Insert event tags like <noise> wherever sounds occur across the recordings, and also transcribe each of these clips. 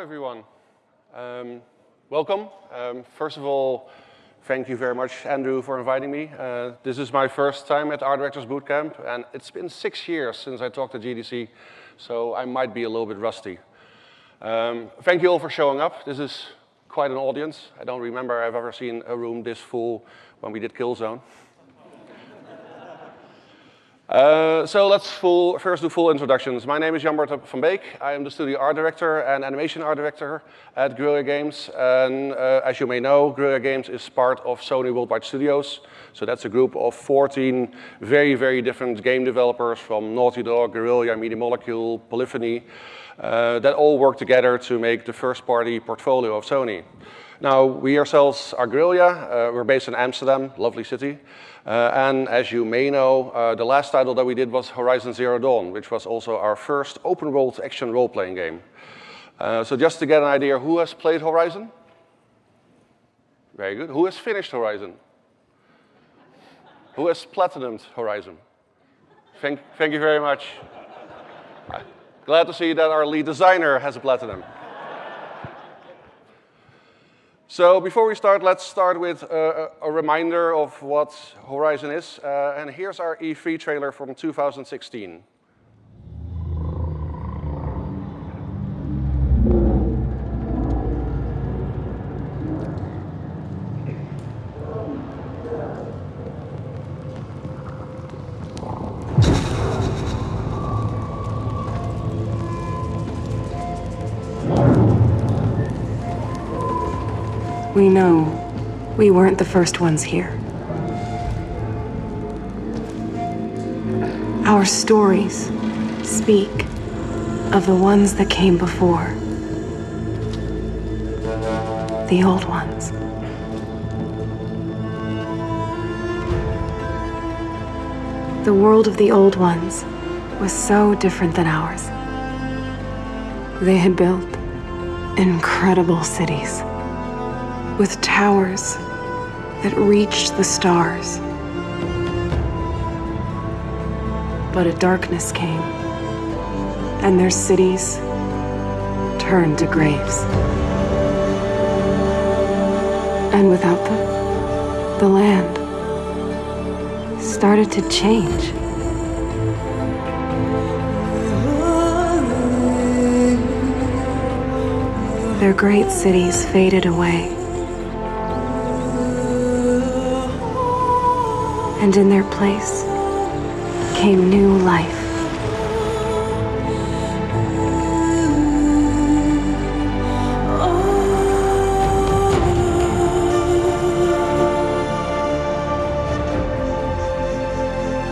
everyone. Um, welcome. Um, first of all, thank you very much, Andrew, for inviting me. Uh, this is my first time at Art Directors Bootcamp, and it's been six years since I talked to GDC, so I might be a little bit rusty. Um, thank you all for showing up. This is quite an audience. I don't remember I've ever seen a room this full when we did Killzone. Uh, so let's full, first do full introductions. My name is Jan Bart van Beek. I am the studio art director and animation art director at Guerrilla Games. And uh, as you may know, Guerrilla Games is part of Sony Worldwide Studios. So that's a group of 14 very, very different game developers from Naughty Dog, Guerrilla, Media Molecule, Polyphony, uh, that all work together to make the first party portfolio of Sony. Now, we ourselves are Guerrilla. Uh, we're based in Amsterdam, lovely city. Uh, and as you may know, uh, the last title that we did was Horizon Zero Dawn, which was also our first open-world action role-playing game. Uh, so just to get an idea, who has played Horizon? Very good. Who has finished Horizon? Who has platinumed Horizon? Thank, thank you very much. Glad to see that our lead designer has a platinum. So before we start, let's start with uh, a reminder of what Horizon is. Uh, and here's our E3 trailer from 2016. We know we weren't the first ones here. Our stories speak of the ones that came before. The old ones. The world of the old ones was so different than ours. They had built incredible cities with towers that reached the stars. But a darkness came, and their cities turned to graves. And without them, the land started to change. Their great cities faded away. And in their place came new life.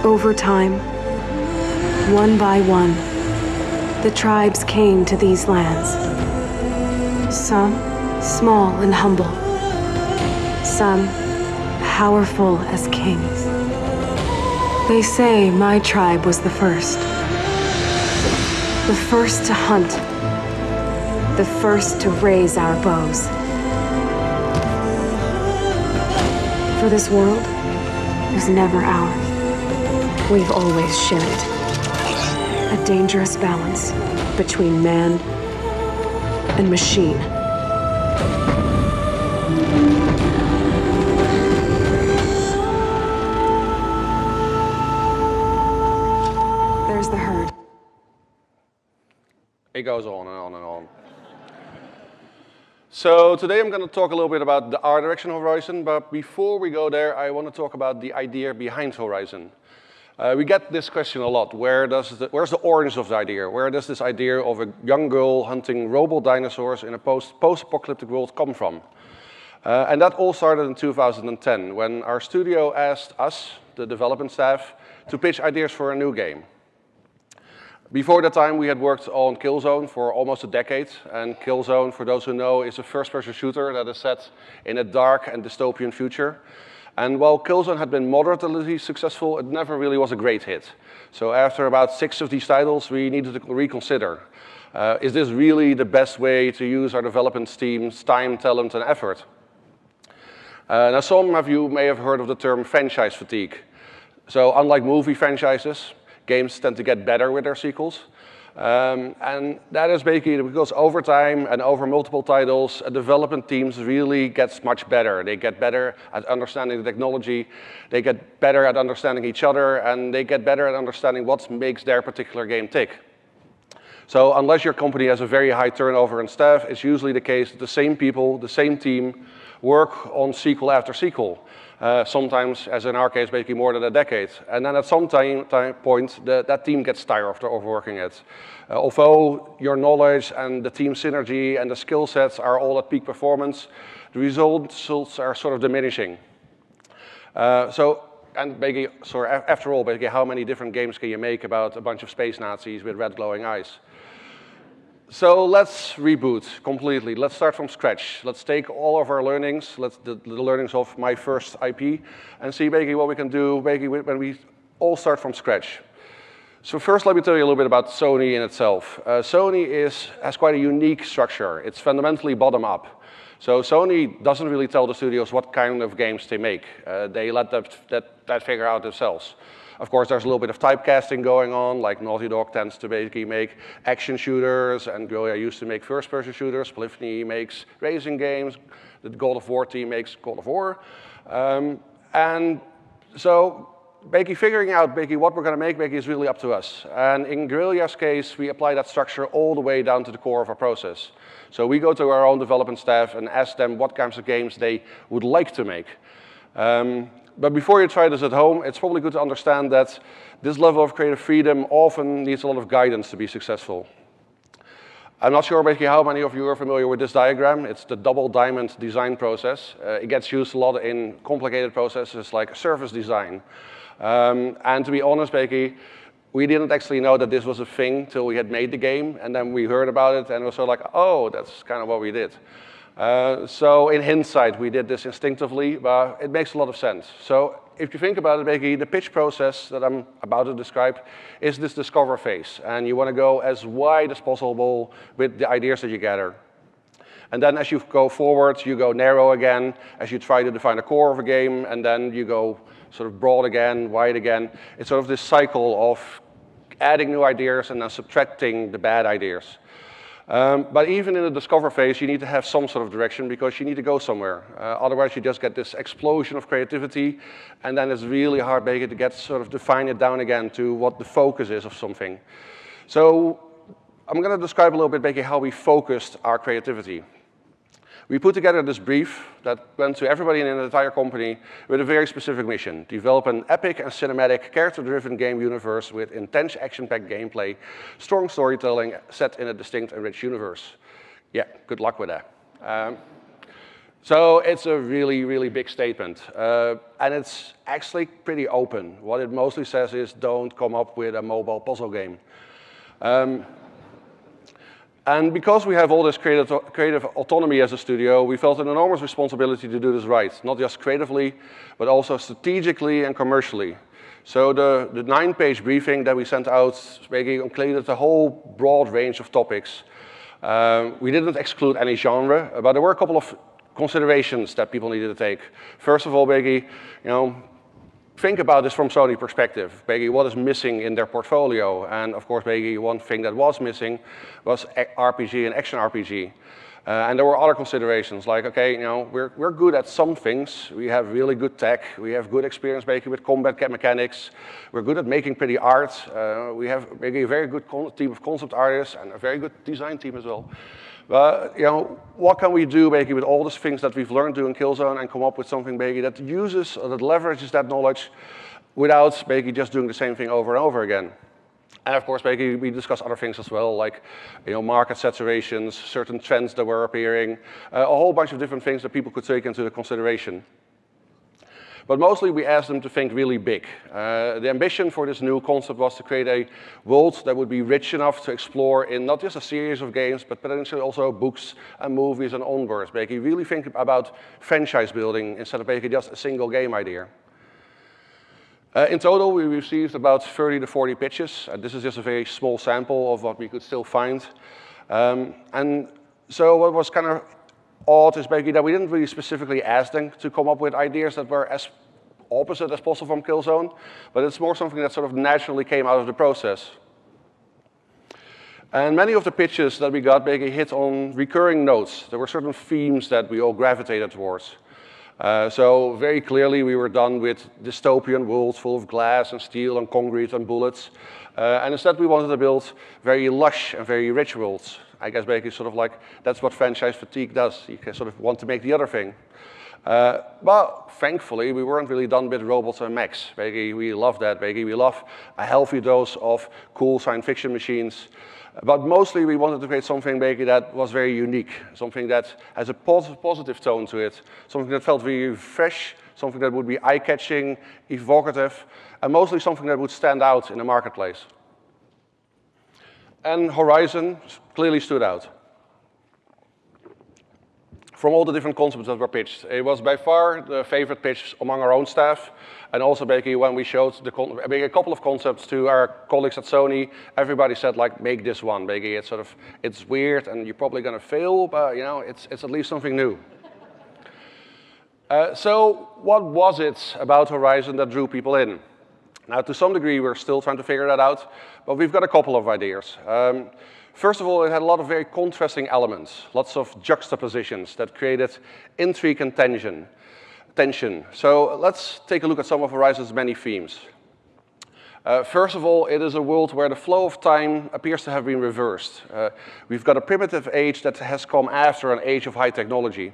Over time, one by one, the tribes came to these lands. Some small and humble, some powerful as kings. They say my tribe was the first. The first to hunt. The first to raise our bows. For this world was never ours. We've always shared it. A dangerous balance between man and machine. It goes on and on and on. So today I'm going to talk a little bit about the art direction of Horizon, but before we go there, I want to talk about the idea behind Horizon. Uh, we get this question a lot. Where does the, where's the origin of the idea? Where does this idea of a young girl hunting robot dinosaurs in a post, post-apocalyptic world come from? Uh, and that all started in 2010 when our studio asked us, the development staff, to pitch ideas for a new game. Before that time, we had worked on Killzone for almost a decade. And Killzone, for those who know, is a first-person shooter that is set in a dark and dystopian future. And while Killzone had been moderately successful, it never really was a great hit. So after about six of these titles, we needed to reconsider. Uh, is this really the best way to use our development team's time, talent, and effort? Uh, now, some of you may have heard of the term franchise fatigue. So unlike movie franchises, games tend to get better with their sequels. Um, and that is basically because over time and over multiple titles, development teams really gets much better. They get better at understanding the technology, they get better at understanding each other, and they get better at understanding what makes their particular game tick. So unless your company has a very high turnover in staff, it's usually the case that the same people, the same team, work on sequel after sequel. Uh, sometimes, as in our case, basically more than a decade. And then at some time, time point, the, that team gets tired of, of working it. Uh, although your knowledge and the team synergy and the skill sets are all at peak performance, the results are sort of diminishing. Uh, so, and basically, so after all, basically, how many different games can you make about a bunch of space Nazis with red glowing eyes? So let's reboot completely. Let's start from scratch. Let's take all of our learnings, let's the, the learnings of my first IP, and see basically what we can do when we all start from scratch. So first, let me tell you a little bit about Sony in itself. Uh, Sony is, has quite a unique structure. It's fundamentally bottom-up. So Sony doesn't really tell the studios what kind of games they make. Uh, they let that, that, that figure out themselves. Of course, there's a little bit of typecasting going on, like Naughty Dog tends to basically make action shooters, and Guerrilla used to make first-person shooters. Polyphony makes racing games. The God of War team makes God of War. Um, and so basically figuring out basically what we're going to make basically is really up to us. And in Guerrilla's case, we apply that structure all the way down to the core of our process. So we go to our own development staff and ask them what kinds of games they would like to make. Um, but before you try this at home, it's probably good to understand that this level of creative freedom often needs a lot of guidance to be successful. I'm not sure basically how many of you are familiar with this diagram. It's the double diamond design process. Uh, it gets used a lot in complicated processes like service design. Um, and to be honest, Becky, we didn't actually know that this was a thing till we had made the game, and then we heard about it, and it was sort of like, oh, that's kind of what we did. Uh, so in hindsight, we did this instinctively, but it makes a lot of sense. So if you think about it, basically, the pitch process that I'm about to describe is this discover phase. And you want to go as wide as possible with the ideas that you gather. And then as you go forward, you go narrow again as you try to define the core of a game, and then you go sort of broad again, wide again. It's sort of this cycle of adding new ideas and then subtracting the bad ideas. Um, but even in the discover phase, you need to have some sort of direction because you need to go somewhere. Uh, otherwise, you just get this explosion of creativity, and then it's really hard to get sort of define it down again to what the focus is of something. So I'm going to describe a little bit basically how we focused our creativity. We put together this brief that went to everybody in the entire company with a very specific mission. Develop an epic and cinematic character-driven game universe with intense action-packed gameplay, strong storytelling set in a distinct and rich universe. Yeah, good luck with that. Um, so it's a really, really big statement. Uh, and it's actually pretty open. What it mostly says is don't come up with a mobile puzzle game. Um, and because we have all this creative, creative, autonomy as a studio, we felt an enormous responsibility to do this right, not just creatively, but also strategically and commercially. So the, the nine-page briefing that we sent out included a whole broad range of topics. Um, we didn't exclude any genre, but there were a couple of considerations that people needed to take. First of all, Biggie, you know, think about this from Sony perspective. Basically, what is missing in their portfolio? And of course, basically, one thing that was missing was RPG and action RPG. Uh, and there were other considerations like, okay, you know, we're, we're good at some things. We have really good tech. We have good experience making with combat mechanics. We're good at making pretty art. Uh, we have maybe a very good team of concept artists and a very good design team as well. But you know, what can we do basically with all these things that we've learned doing Killzone and come up with something basically that uses or that leverages that knowledge without basically just doing the same thing over and over again. And of course, basically, we discuss other things as well, like you know, market saturations, certain trends that were appearing, uh, a whole bunch of different things that people could take into consideration. But mostly we asked them to think really big. Uh, the ambition for this new concept was to create a world that would be rich enough to explore in not just a series of games, but potentially also books and movies and onwards. Basically, really think about franchise building instead of basically just a single game idea. Uh, in total, we received about 30 to 40 pitches. and this is just a very small sample of what we could still find. Um, and so what was kind of odd is basically that we didn't really specifically ask them to come up with ideas that were as opposite as possible from Killzone, but it's more something that sort of naturally came out of the process. And many of the pitches that we got basically hit on recurring notes. There were certain themes that we all gravitated towards. Uh, so very clearly we were done with dystopian worlds full of glass and steel and concrete and bullets. Uh, and instead we wanted to build very lush and very rich worlds. I guess basically sort of like that's what franchise fatigue does. You can sort of want to make the other thing. Uh, but thankfully, we weren't really done with robots and mechs. Basically, we love that. Basically, we love a healthy dose of cool science fiction machines. But mostly, we wanted to create something basically that was very unique, something that has a positive tone to it, something that felt very fresh, something that would be eye-catching, evocative, and mostly something that would stand out in the marketplace. And Horizon clearly stood out from all the different concepts that were pitched. It was by far the favorite pitch among our own staff, and also basically when we showed the a couple of concepts to our colleagues at Sony, everybody said like, make this one. Basically, it's sort of it's weird and you're probably going to fail, but you know, it's it's at least something new. Uh, so, what was it about Horizon that drew people in? Now, to some degree, we're still trying to figure that out, but we've got a couple of ideas. Um, First of all, it had a lot of very contrasting elements, lots of juxtapositions that created intrigue and tension. tension. So let's take a look at some of Horizon's many themes. Uh, first of all, it is a world where the flow of time appears to have been reversed. Uh, we've got a primitive age that has come after an age of high technology.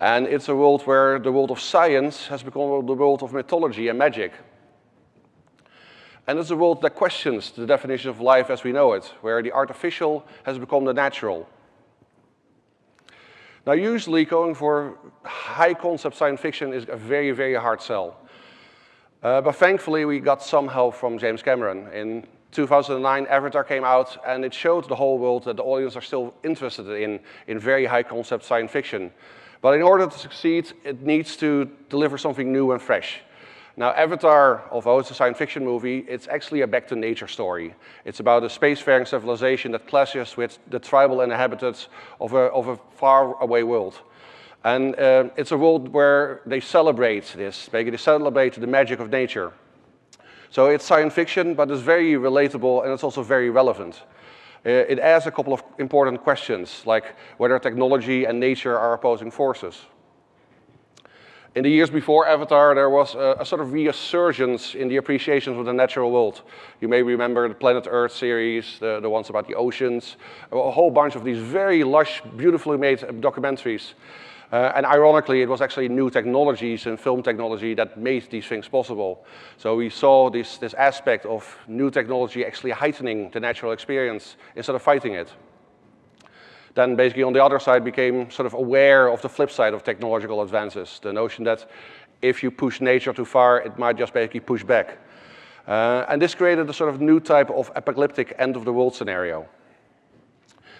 And it's a world where the world of science has become the world of mythology and magic. And it's a world that questions the definition of life as we know it, where the artificial has become the natural. Now, usually going for high concept science fiction is a very, very hard sell. Uh, but thankfully, we got some help from James Cameron. In 2009, Avatar came out, and it showed the whole world that the audience are still interested in, in very high concept science fiction. But in order to succeed, it needs to deliver something new and fresh. Now, Avatar, although it's a science fiction movie, it's actually a back to nature story. It's about a spacefaring civilization that clashes with the tribal inhabitants of a, of a far away world. And uh, it's a world where they celebrate this, they celebrate the magic of nature. So it's science fiction, but it's very relatable and it's also very relevant. Uh, it asks a couple of important questions, like whether technology and nature are opposing forces. In the years before Avatar, there was a, a, sort of resurgence in the appreciation of the natural world. You may remember the Planet Earth series, the, the ones about the oceans, a whole bunch of these very lush, beautifully made documentaries. Uh, and ironically, it was actually new technologies and film technology that made these things possible. So we saw this, this aspect of new technology actually heightening the natural experience instead of fighting it then basically on the other side became sort of aware of the flip side of technological advances, the notion that if you push nature too far, it might just basically push back. Uh, and this created a sort of new type of apocalyptic end of the world scenario.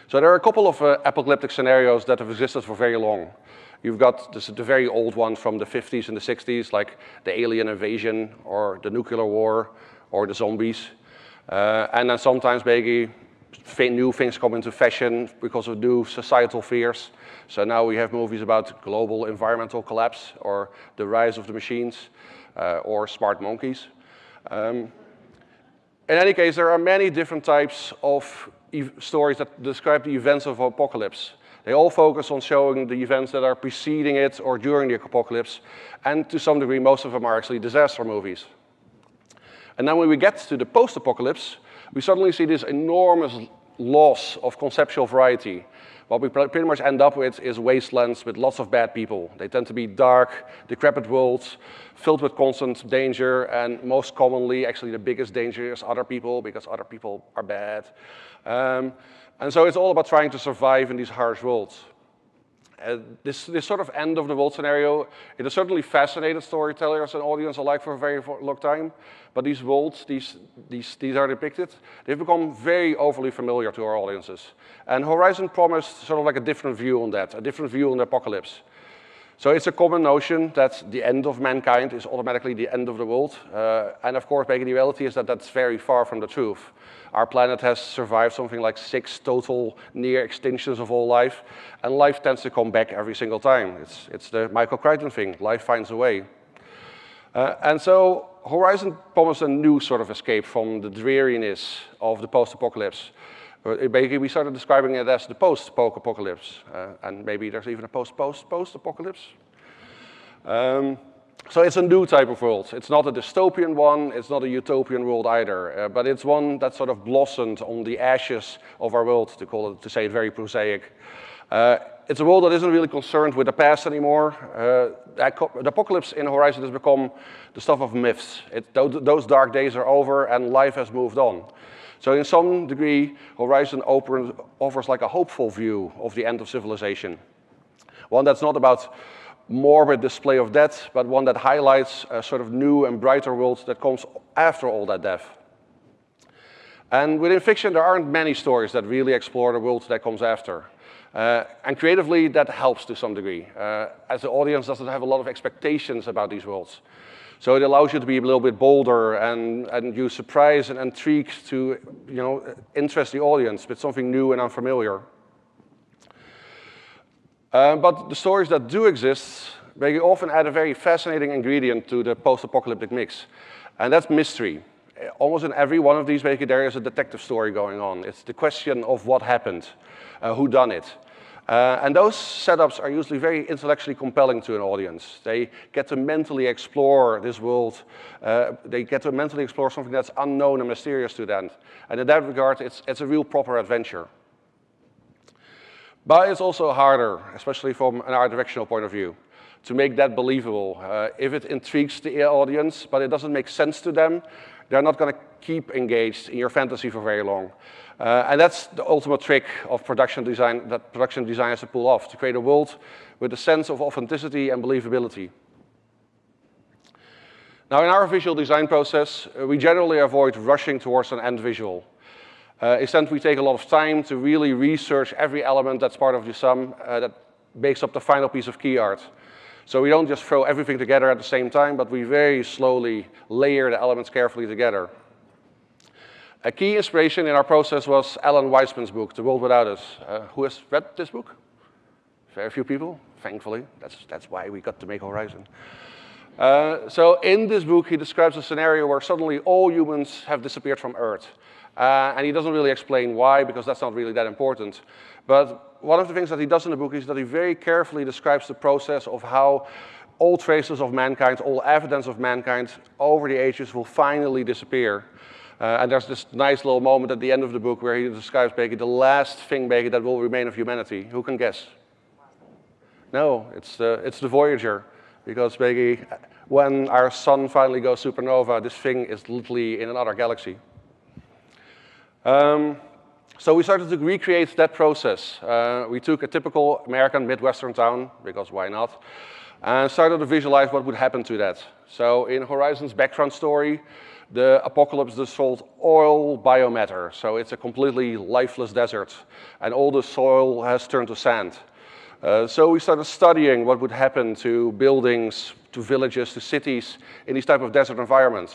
So there are a couple of uh, apocalyptic scenarios that have existed for very long. You've got this, the very old ones from the 50s and the 60s, like the alien invasion or the nuclear war or the zombies. Uh, and then sometimes basically new things come into fashion because of new societal fears. So now we have movies about global environmental collapse or the rise of the machines uh, or smart monkeys. Um, in any case, there are many different types of stories that describe the events of apocalypse. They all focus on showing the events that are preceding it or during the apocalypse, and to some degree, most of them are actually disaster movies. And then when we get to the post-apocalypse, we suddenly see this enormous loss of conceptual variety. What we pretty much end up with is wastelands with lots of bad people. They tend to be dark, decrepit worlds, filled with constant danger, and most commonly, actually, the biggest danger is other people, because other people are bad. Um, and so it's all about trying to survive in these harsh worlds. Uh, this, this sort of end of the world scenario, it has certainly fascinated storytellers and audience alike for a very long time, but these worlds, these, these, these are depicted, they've become very overly familiar to our audiences. And Horizon promised sort of like a different view on that, a different view on the apocalypse. So it's a common notion that the end of mankind is automatically the end of the world. Uh, and of course, the reality is that that's very far from the truth. Our planet has survived something like six total near extinctions of all life, and life tends to come back every single time. It's, it's the Michael Crichton thing, life finds a way. Uh, and so Horizon promised a new sort of escape from the dreariness of the post-apocalypse. Basically, we started describing it as the post-poke apocalypse, uh, and maybe there's even a post-post-post apocalypse. Um, so it's a new type of world. It's not a dystopian one, it's not a utopian world either, uh, but it's one that sort of blossomed on the ashes of our world, to call it, to say it very prosaic. Uh, it's a world that isn't really concerned with the past anymore. Uh, the apocalypse in Horizon has become the stuff of myths. It, those dark days are over and life has moved on. So in some degree, Horizon offers like a hopeful view of the end of civilization. One that's not about morbid display of death, but one that highlights a sort of new and brighter world that comes after all that death. And within fiction, there aren't many stories that really explore the world that comes after. Uh, and creatively, that helps to some degree, uh, as the audience doesn't have a lot of expectations about these worlds. So it allows you to be a little bit bolder and, and use surprise and intrigue to you know, interest the audience with something new and unfamiliar. Uh, but the stories that do exist, they often add a very fascinating ingredient to the post-apocalyptic mix, and that's mystery. Almost in every one of these, there is a detective story going on. It's the question of what happened, who done it. Uh, and those setups are usually very intellectually compelling to an audience. They get to mentally explore this world. Uh, they get to mentally explore something that's unknown and mysterious to them. And in that regard, it's, it's a real proper adventure. But it's also harder, especially from an art directional point of view, to make that believable. Uh, if it intrigues the audience, but it doesn't make sense to them, they're not going to keep engaged in your fantasy for very long. Uh, and that's the ultimate trick of production design that production designers to pull off, to create a world with a sense of authenticity and believability. Now, in our visual design process, uh, we generally avoid rushing towards an end visual. Uh, instead, we take a lot of time to really research every element that's part of the sum uh, that makes up the final piece of key art. So we don't just throw everything together at the same time, but we very slowly layer the elements carefully together. A key inspiration in our process was Alan Weisman's book, The World Without Us. Uh, who has read this book? Very few people, thankfully. That's, that's why we got to make Horizon. Uh, so in this book, he describes a scenario where suddenly all humans have disappeared from Earth. Uh, and he doesn't really explain why, because that's not really that important. But one of the things that he does in the book is that he very carefully describes the process of how all traces of mankind, all evidence of mankind over the ages will finally disappear. Uh, and there's this nice little moment at the end of the book where he describes basically the last thing basically that will remain of humanity. Who can guess? No, it's the, it's the Voyager. Because basically, when our sun finally goes supernova, this thing is literally in another galaxy. Um, so we started to recreate that process. Uh, we took a typical American Midwestern town, because why not, and started to visualize what would happen to that. So in Horizon's background story, the apocalypse dissolved oil biomatter. So it's a completely lifeless desert, and all the soil has turned to sand. Uh, so we started studying what would happen to buildings, to villages, to cities in these type of desert environments.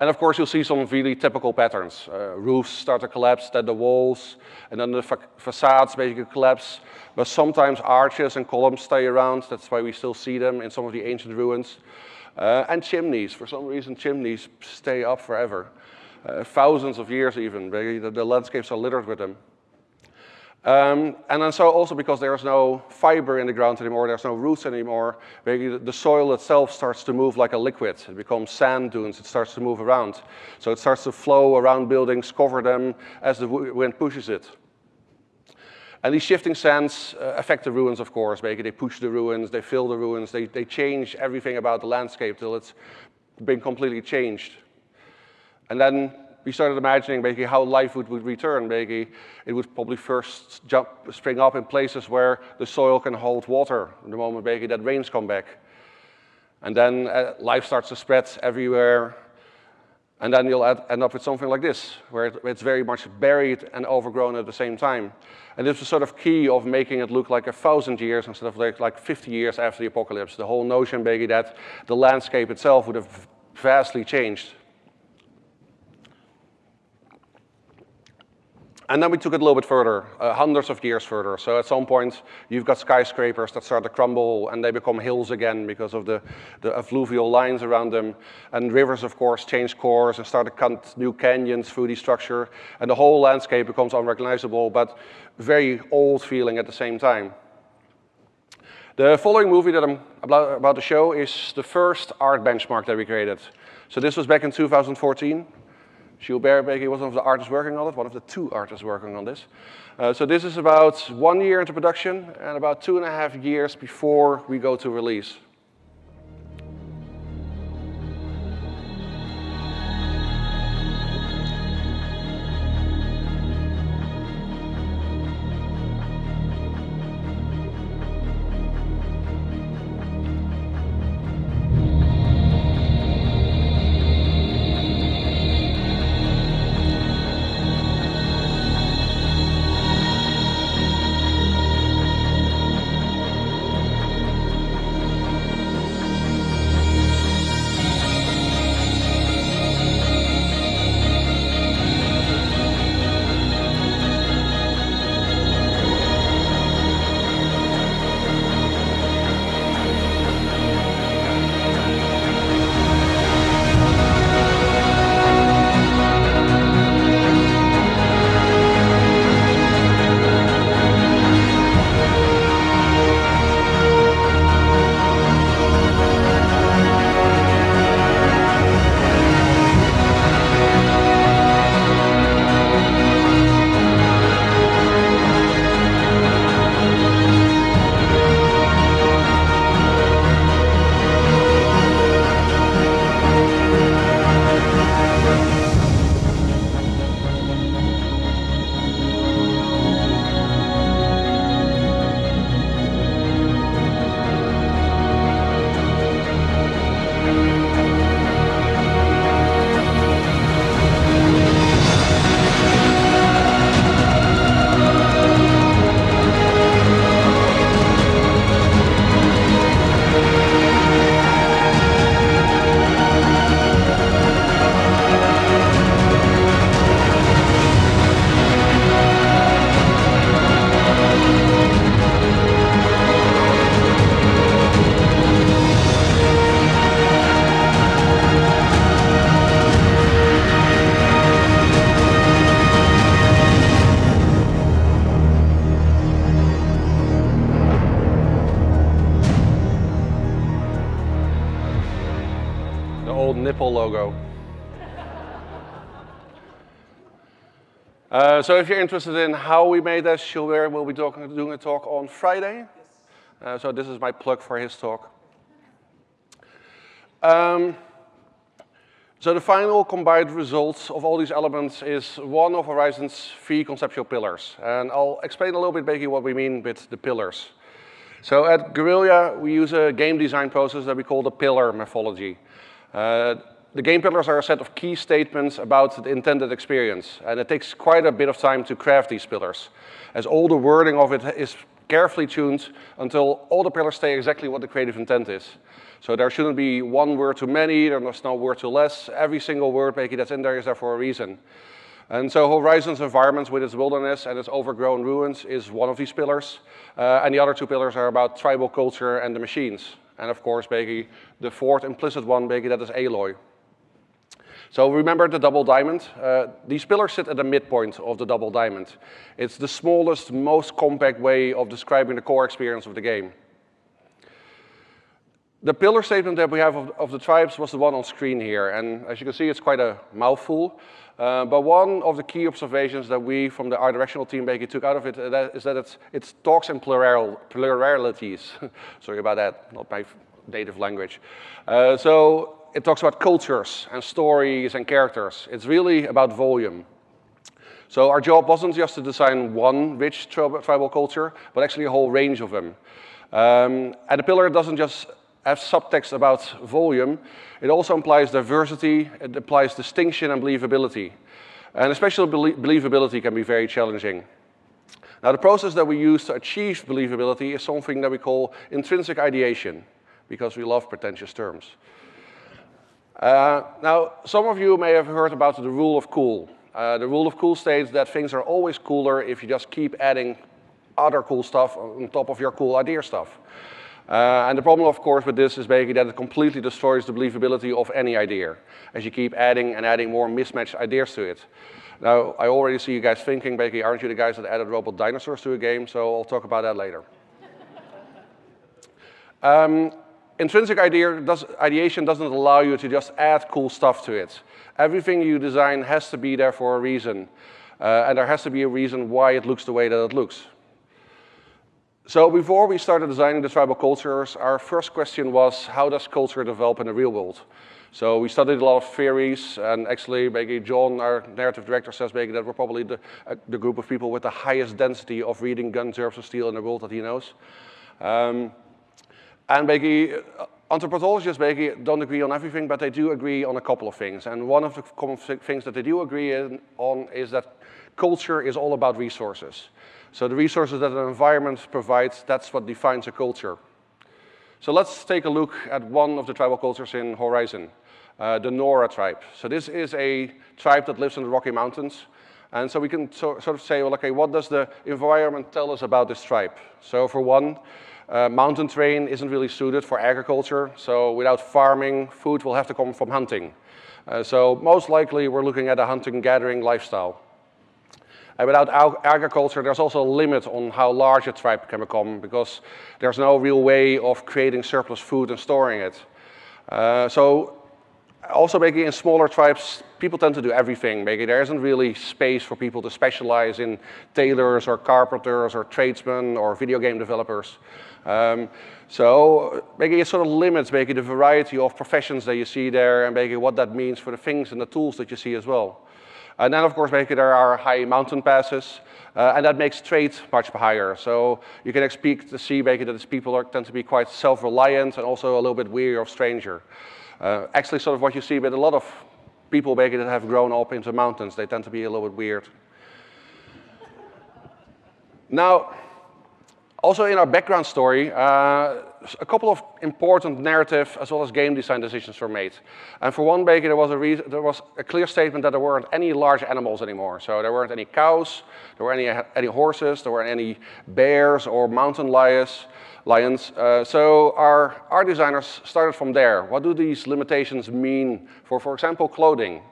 And of course, you'll see some really typical patterns. Uh, roofs start to collapse, then the walls, and then the fa facades basically collapse. But sometimes arches and columns stay around. That's why we still see them in some of the ancient ruins. Uh, and chimneys. For some reason, chimneys stay up forever. Uh, thousands of years even. The, the landscapes are littered with them. Um, and then so also because there's no fiber in the ground anymore, there's no roots anymore, the soil itself starts to move like a liquid. It becomes sand dunes, it starts to move around. So it starts to flow around buildings, cover them as the wind pushes it. And these shifting sands uh, affect the ruins, of course. Basically, they push the ruins, they fill the ruins, they, they change everything about the landscape till it's been completely changed. And then we started imagining basically how life would, would return. Basically, it would probably first jump, spring up in places where the soil can hold water the moment basically that rains come back. And then uh, life starts to spread everywhere. And then you'll end up with something like this, where it, it's very much buried and overgrown at the same time. And this was sort of key of making it look like a thousand years instead of like, like 50 years after the apocalypse. The whole notion, basically, that the landscape itself would have vastly changed. And then we took it a little bit further, uh, hundreds of years further. So at some point, you've got skyscrapers that start to crumble and they become hills again because of the, the effluvial lines around them. And rivers, of course, change course and start to cut new canyons through the structure. And the whole landscape becomes unrecognizable, but very old feeling at the same time. The following movie that I'm about to show is the first art benchmark that we created. So this was back in 2014. Gilbert Beeke was one of the artists working on it, one of the two artists working on this. Uh, so this is about one year into production and about two and a half years before we go to release. Uh, so if you're interested in how we made that, Gilbert will be doing a talk on Friday. Uh, so this is my plug for his talk. Um, so the final combined results of all these elements is one of Horizon's three conceptual pillars. And I'll explain a little bit basically what we mean with the pillars. So at Guerrilla, we use a game design process that we call the pillar methodology. Uh, the game pillars are a set of key statements about the intended experience, and it takes quite a bit of time to craft these pillars, as all the wording of it is carefully tuned until all the pillars stay exactly what the creative intent is. So there shouldn't be one word too many, there's no word too less. Every single word maybe that's in there is there for a reason. And so Horizon's environments with its wilderness and its overgrown ruins is one of these pillars. Uh, and the other two pillars are about tribal culture and the machines. And of course, basically, the fourth implicit one, basically, that is Aloy. So remember the double diamond? Uh, these pillars sit at the midpoint of the double diamond. It's the smallest, most compact way of describing the core experience of the game. The pillar statement that we have of, of, the tribes was the one on screen here, and as you can see, it's quite a mouthful. Uh, but one of the key observations that we from the art directional team basically took out of it uh, is that it talks in plural, pluralities. <laughs> Sorry about that, not my native language. Uh, so it talks about cultures and stories and characters. It's really about volume. So our job wasn't just to design one rich tribal culture, but actually a whole range of them. Um, and the pillar doesn't just have subtext about volume, it also implies diversity, it implies distinction and believability. And especially believability can be very challenging. Now, the process that we use to achieve believability is something that we call intrinsic ideation, because we love pretentious terms. Uh, now, some of you may have heard about the rule of cool. Uh, the rule of cool states that things are always cooler if you just keep adding other cool stuff on top of your cool idea stuff. Uh, and the problem, of course, with this is basically that it completely destroys the believability of any idea as you keep adding and adding more mismatched ideas to it. Now, I already see you guys thinking, basically, aren't you the guys that added robot dinosaurs to a game? So I'll talk about that later. um, intrinsic idea does, ideation doesn't allow you to just add cool stuff to it. Everything you design has to be there for a reason. Uh, and there has to be a reason why it looks the way that it looks. So before we started designing the tribal cultures, our first question was, how does culture develop in the real world? So we studied a lot of theories, and actually, maybe John, our narrative director, says maybe that we're probably the, uh, the group of people with the highest density of reading guns, germs, and steel in the world that he knows. Um, and uh, anthropologists maybe don't agree on everything, but they do agree on a couple of things. And one of the common things that they do agree in, on is that culture is all about resources. So the resources that an environment provides, that's what defines a culture. So let's take a look at one of the tribal cultures in Horizon, uh, the Nora tribe. So this is a tribe that lives in the Rocky Mountains. And so we can so, sort of say, well, okay, what does the environment tell us about this tribe? So for one, uh, mountain terrain isn't really suited for agriculture. So without farming, food will have to come from hunting. Uh, so most likely we're looking at a hunting gathering lifestyle. And without agriculture, there's also a limit on how large a tribe can become because there's no real way of creating surplus food and storing it. Uh, so also maybe in smaller tribes, people tend to do everything. Maybe there isn't really space for people to specialize in tailors or carpenters or tradesmen or video game developers. Um, so maybe it sort of limits maybe the variety of professions that you see there and maybe what that means for the things and the tools that you see as well. And then, of course, maybe there are high mountain passes, uh, and that makes trade much higher. So you can expect to see maybe that these people are, tend to be quite self-reliant and also a little bit weary of stranger. Uh, actually, sort of what you see with a lot of people maybe that have grown up into mountains, they tend to be a little bit weird. now, also in our background story, uh, a couple of important narrative as well as game design decisions were made. And for one, Baker, there was, a there was a clear statement that there weren't any large animals anymore. So there weren't any cows, there weren't any, any horses, there weren't any bears or mountain lions. lions. Uh, so our art designers started from there. What do these limitations mean for, for example, clothing?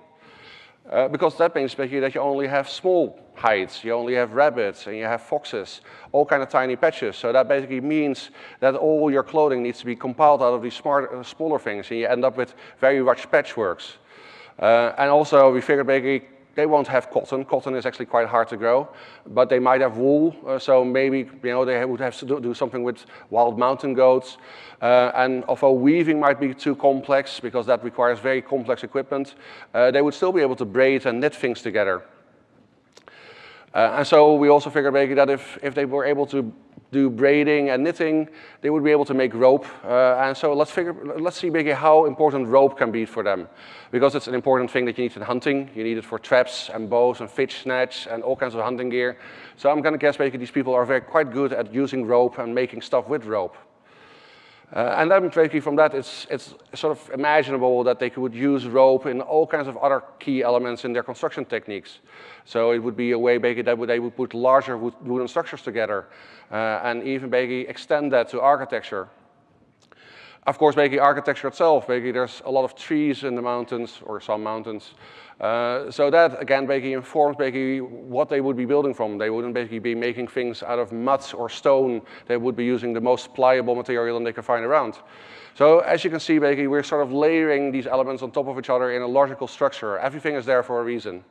Uh, because that means basically that you only have small hides, you only have rabbits, and you have foxes, all kind of tiny patches. So that basically means that all your clothing needs to be compiled out of these smart, uh, smaller things, and you end up with very much patchworks. Uh, and also, we figured basically they won't have cotton. Cotton is actually quite hard to grow, but they might have wool. Uh, so maybe you know they would have to do something with wild mountain goats. Uh, and although weaving might be too complex because that requires very complex equipment, uh, they would still be able to braid and knit things together. Uh, and so we also figured maybe that if, if they were able to do braiding and knitting, they would be able to make rope. Uh, and so let's figure, let's see maybe how important rope can be for them. Because it's an important thing that you need in hunting. You need it for traps and bows and fish nets and all kinds of hunting gear. So I'm gonna guess maybe these people are very quite good at using rope and making stuff with rope. Uh, and then basically from that, it's, it's sort of imaginable that they could use rope in all kinds of other key elements in their construction techniques. So it would be a way maybe that they would put larger wooden structures together uh, and even maybe extend that to architecture. Of course, maybe architecture itself, maybe there's a lot of trees in the mountains or some mountains. Uh, so that again basically informs basically what they would be building from. They wouldn't basically be making things out of mud or stone. They would be using the most pliable material they can find around. So as you can see, basically we're sort of layering these elements on top of each other in a logical structure. Everything is there for a reason.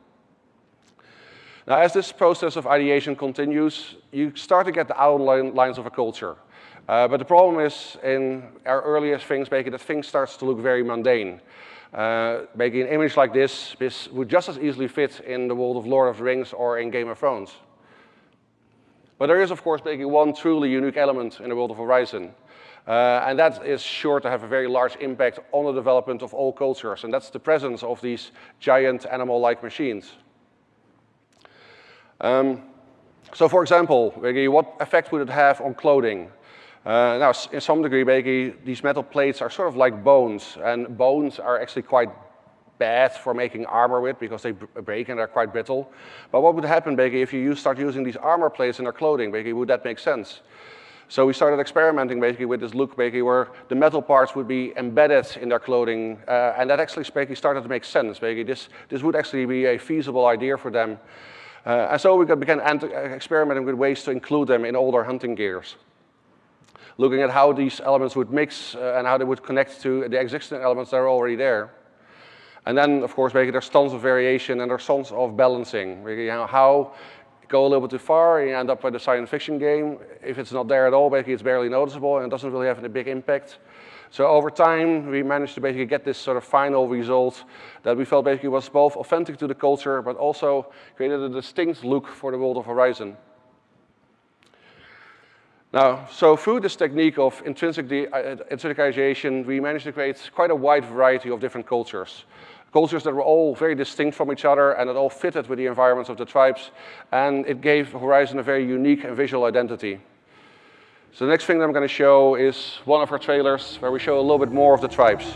Now, as this process of ideation continues, you start to get the outlines of a culture. Uh, but the problem is in our earliest things, making that things starts to look very mundane. Uh, making an image like this, this would just as easily fit in the world of Lord of the Rings or in Game of Thrones. But there is, of course, making one truly unique element in the world of Horizon. Uh, and that is sure to have a very large impact on the development of all cultures, and that's the presence of these giant animal-like machines. Um, so for example, what effect would it have on clothing? Uh, now, in some degree, maybe these metal plates are sort of like bones, and bones are actually quite bad for making armor with because they break and they're quite brittle. But what would happen, basically, if you start using these armor plates in their clothing? Basically, would that make sense? So we started experimenting basically with this look basically where the metal parts would be embedded in their clothing, uh, and that actually basically started to make sense. Basically, this this would actually be a feasible idea for them, uh, and so we began experimenting with ways to include them in all their hunting gears looking at how these elements would mix uh, and how they would connect to the existing elements that are already there. And then, of course, there's tons of variation and there's tons of balancing. You know, how go a little bit too far, you end up with a science fiction game. If it's not there at all, basically it's barely noticeable and it doesn't really have a big impact. So over time, we managed to basically get this sort of final result that we felt basically was both authentic to the culture, but also created a distinct look for the world of Horizon. Now, so through this technique of intrinsic, uh, intrinsicization, we managed to create quite a wide variety of different cultures cultures that were all very distinct from each other and that all fitted with the environments of the tribes. And it gave Horizon a very unique and visual identity. So the next thing that I'm going to show is one of our trailers where we show a little bit more of the tribes.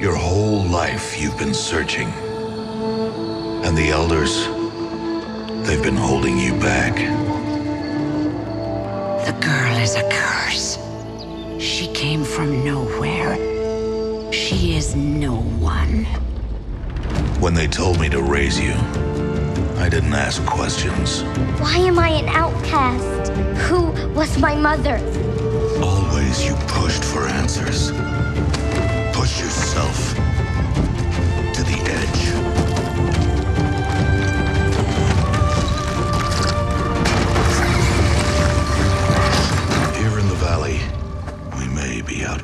Your whole life you've been searching. And the elders, they've been holding you back. The girl is a curse. She came from nowhere. She is no one. When they told me to raise you, I didn't ask questions. Why am I an outcast? Who was my mother? Always you pushed for answers.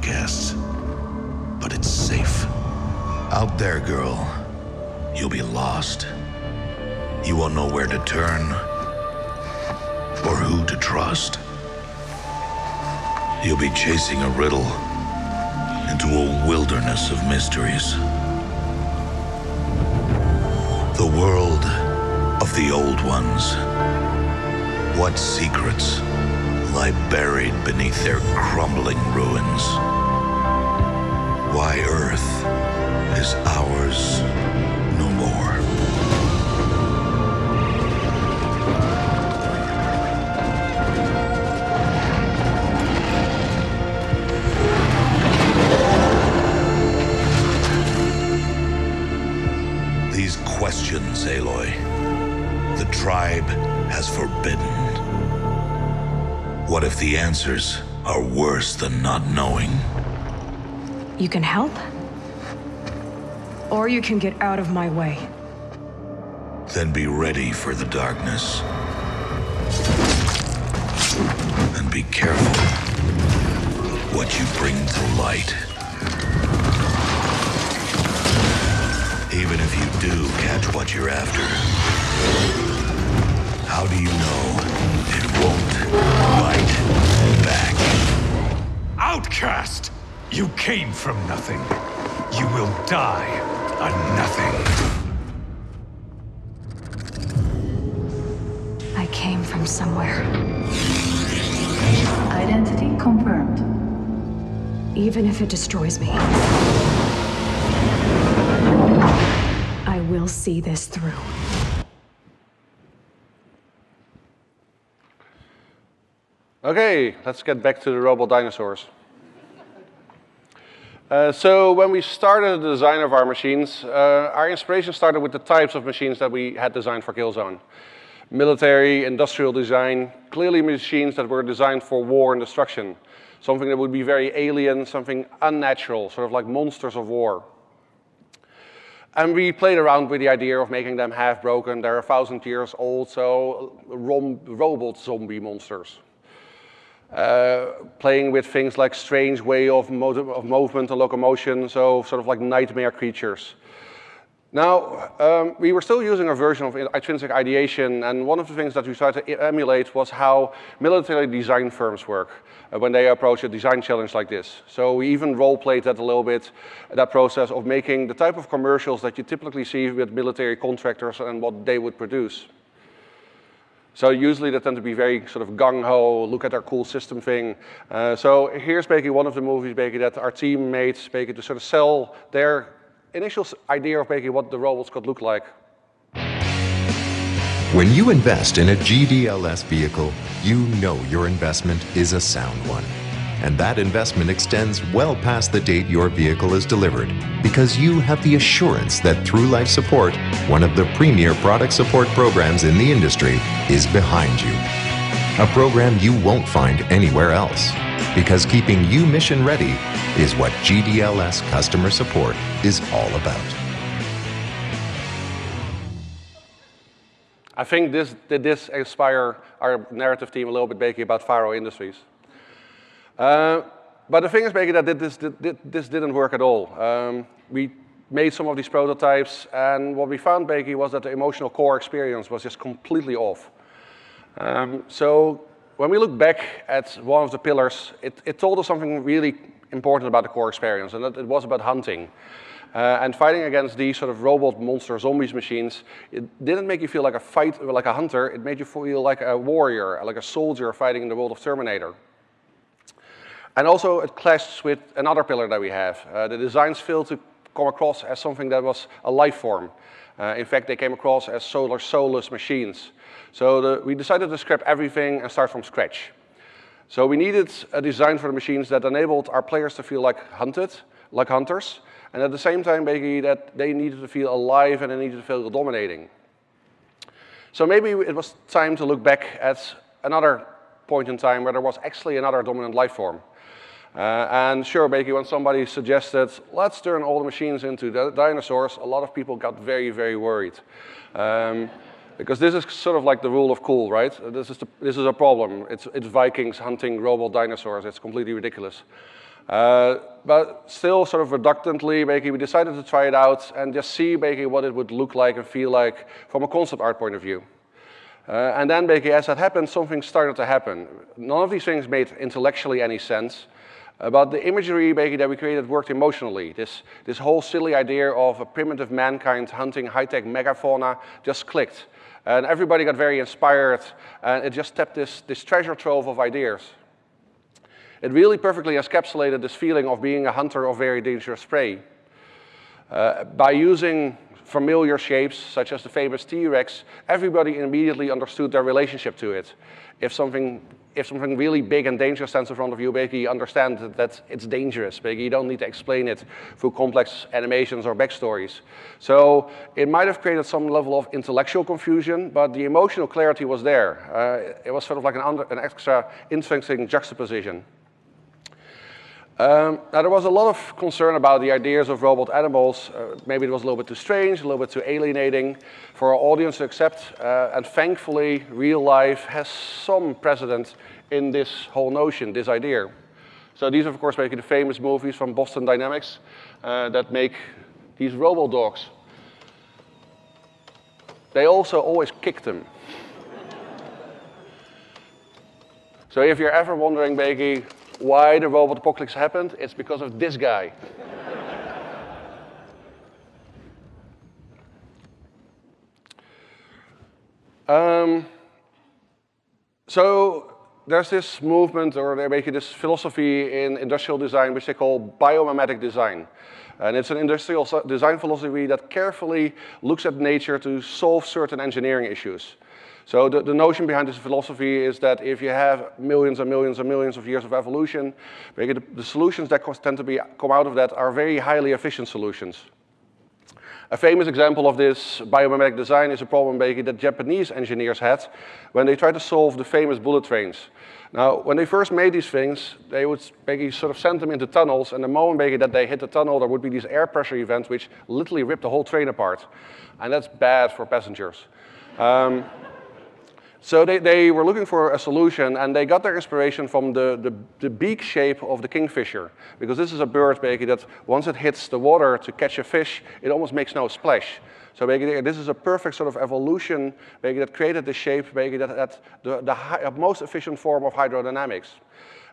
Outcasts, but it's safe. Out there, girl, you'll be lost. You won't know where to turn or who to trust. You'll be chasing a riddle into a wilderness of mysteries. The world of the old ones. What secrets lie buried beneath their crumbling ruins. Why Earth is ours no more. These questions, Aloy, the tribe has forbidden. What if the answers are worse than not knowing? You can help? Or you can get out of my way. Then be ready for the darkness. And be careful what you bring to light. Even if you do catch what you're after, how do you know it won't bite back? Outcast! You came from nothing. You will die a nothing. I came from somewhere. Identity confirmed. Even if it destroys me, I will see this through. Okay, let's get back to the robot dinosaurs. Uh, so when we started the design of our machines, uh, our inspiration started with the types of machines that we had designed for Killzone. Military, industrial design, clearly machines that were designed for war and destruction. Something that would be very alien, something unnatural, sort of like monsters of war. And we played around with the idea of making them half broken. They're a thousand years old, so robot zombie monsters. Uh, playing with things like strange way of, of movement and locomotion, so sort of like nightmare creatures. Now, um, we were still using a version of intrinsic ideation, and one of the things that we tried to emulate was how military design firms work uh, when they approach a design challenge like this. So we even role-played that a little bit, that process of making the type of commercials that you typically see with military contractors and what they would produce. So usually they tend to be very sort of gung-ho, look at our cool system thing. Uh, so here's basically one of the movies basically that our team made basically to sort of sell their initial idea of basically what the robots could look like. When you invest in a GDLS vehicle, you know your investment is a sound one. And that investment extends well past the date your vehicle is delivered because you have the assurance that Through Life Support, one of the premier product support programs in the industry, is behind you. A program you won't find anywhere else because keeping you mission ready is what GDLS customer support is all about. I think this did this inspire our narrative team a little bit, Bakey, about Faro Industries. Uh, but the thing is, Bakey, that this, this didn't work at all. Um, we made some of these prototypes, and what we found, Bakey, was that the emotional core experience was just completely off. Um, so when we look back at one of the pillars, it, it told us something really important about the core experience, and that it was about hunting. Uh, and fighting against these sort of robot monster zombies machines, it didn't make you feel like a fight, like a hunter. It made you feel like a warrior, like a soldier fighting in the world of Terminator. And also it clashed with another pillar that we have. Uh, the designs failed to come across as something that was a life form. Uh, in fact, they came across as solar soulless machines. So the, we decided to scrap everything and start from scratch. So we needed a design for the machines that enabled our players to feel like hunted, like hunters, and at the same time, basically, that they needed to feel alive and they needed to feel dominating. So maybe it was time to look back at another point in time where there was actually another dominant life form. Uh, and sure, basically, when somebody suggested, let's turn all the machines into dinosaurs, a lot of people got very, very worried. Um, because this is sort of like the rule of cool, right? This is, the, this is a problem. It's, it's Vikings hunting robot dinosaurs. It's completely ridiculous. Uh, but still sort of reluctantly, basically, we decided to try it out and just see basically what it would look like and feel like from a concept art point of view. Uh, and then basically as that happened, something started to happen. None of these things made intellectually any sense, but the imagery that we created worked emotionally. This, this whole silly idea of a primitive mankind hunting high-tech megafauna just clicked. And everybody got very inspired, and it just tapped this, this treasure trove of ideas. It really perfectly encapsulated this feeling of being a hunter of very dangerous prey. Uh, by using familiar shapes, such as the famous T-Rex, everybody immediately understood their relationship to it. If something, if something really big and dangerous stands in front of you, basically you understand that, that it's dangerous. Basically, you don't need to explain it through complex animations or backstories. So it might have created some level of intellectual confusion, but the emotional clarity was there. Uh, it was sort of like an, under, an extra interesting juxtaposition. Um, now, there was a lot of concern about the ideas of robot animals. Uh, maybe it was a little bit too strange, a little bit too alienating for our audience to accept. Uh, and thankfully, real life has some precedent in this whole notion, this idea. So these are, of course, making the famous movies from Boston Dynamics uh, that make these robot dogs. They also always kick them. so if you're ever wondering, Becky, why the robot apocalypse happened, it's because of this guy. um, so there's this movement, or they're making this philosophy in industrial design, which they call biomimetic design. And it's an industrial design philosophy that carefully looks at nature to solve certain engineering issues. So the, the notion behind this philosophy is that if you have millions and millions and millions of years of evolution, the, the solutions that tend to be, come out of that are very highly efficient solutions. A famous example of this biomimetic design is a problem that Japanese engineers had when they tried to solve the famous bullet trains. Now, when they first made these things, they would sort of send them into tunnels, and the moment that they hit the tunnel, there would be these air pressure events which literally ripped the whole train apart. And that's bad for passengers. Um, so they, they were looking for a solution and they got their inspiration from the, the, the beak shape of the kingfisher. Because this is a bird, basically, that once it hits the water to catch a fish, it almost makes no splash. So basically, this is a perfect sort of evolution basically, that created the shape basically, that, that the, the high, uh, most efficient form of hydrodynamics.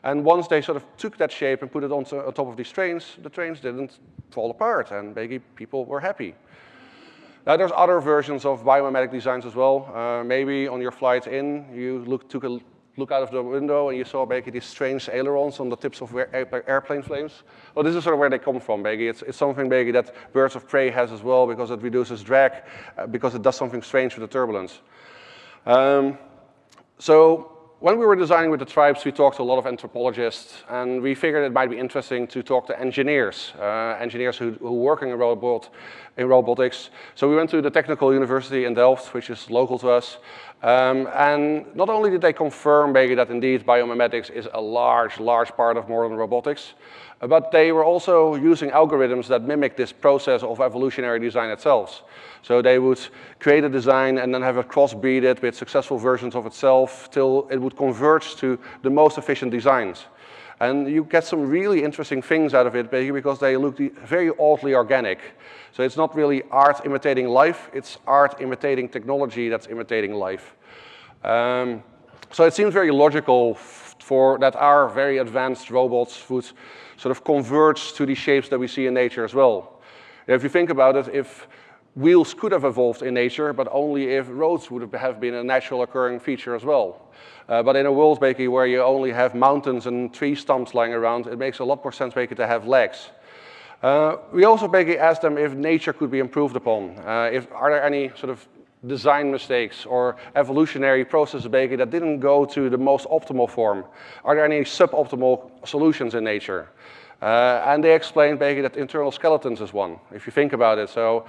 And once they sort of took that shape and put it onto, on top of these trains, the trains didn't fall apart and basically people were happy. Now, there's other versions of biomimetic designs as well. Uh, maybe on your flight in, you look, took a look out of the window and you saw basically these strange ailerons on the tips of airplane flames. Well, this is sort of where they come from, basically. It's, it's something basically that birds of prey has as well because it reduces drag, uh, because it does something strange with the turbulence. Um, so when we were designing with the tribes, we talked to a lot of anthropologists, and we figured it might be interesting to talk to engineers, uh, engineers who, who work in, robot, in robotics. So we went to the Technical University in Delft, which is local to us, um, and not only did they confirm maybe that indeed biomimetics is a large, large part of modern robotics, but they were also using algorithms that mimic this process of evolutionary design itself. So they would create a design and then have it crossbreed it with successful versions of itself till it would converge to the most efficient designs. And you get some really interesting things out of it because they look very oddly organic. So it's not really art imitating life, it's art imitating technology that's imitating life. Um, so it seems very logical for that our very advanced robots would sort of converge to the shapes that we see in nature as well. If you think about it, if wheels could have evolved in nature, but only if roads would have been a natural occurring feature as well. Uh, but in a world basically where you only have mountains and tree stumps lying around, it makes a lot more sense basically to have legs. Uh, we also basically asked them if nature could be improved upon. Uh, if, are there any sort of design mistakes or evolutionary processes basically that didn't go to the most optimal form? Are there any suboptimal solutions in nature? Uh, and they explained basically that internal skeletons is one, if you think about it. So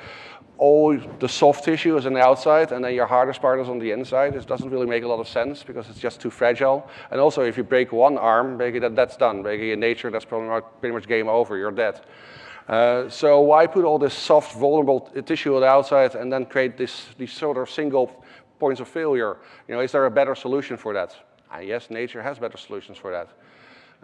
all the soft tissue is on the outside and then your hardest part is on the inside. It doesn't really make a lot of sense because it's just too fragile. And also if you break one arm, basically that, that's done. Basically in nature, that's probably pretty much game over, you're dead. Uh, so why put all this soft, vulnerable tissue on the outside and then create this, these sort of single points of failure? You know, is there a better solution for that? Uh, yes, nature has better solutions for that.